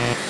you